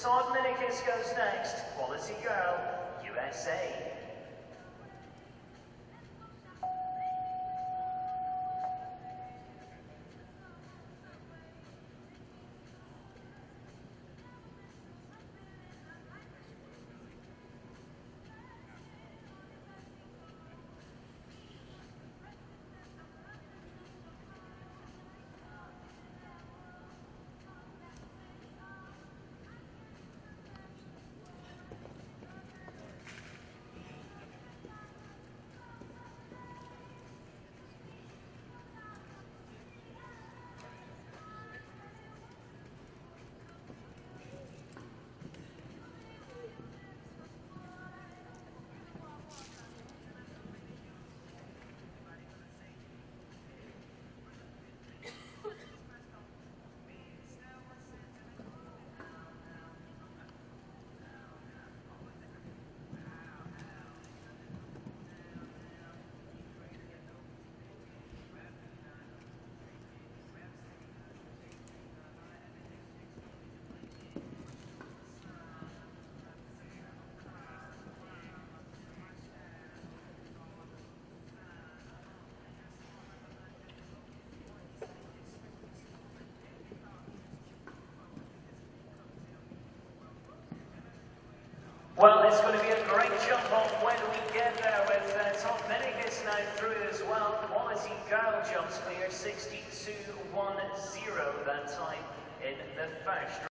Todd Minikus goes next. Quality Girl, USA. Well, it's going to be a great jump off when we get there with uh, Tom Minikus now through as well. Quality girl jumps clear 62.10 that time in the first.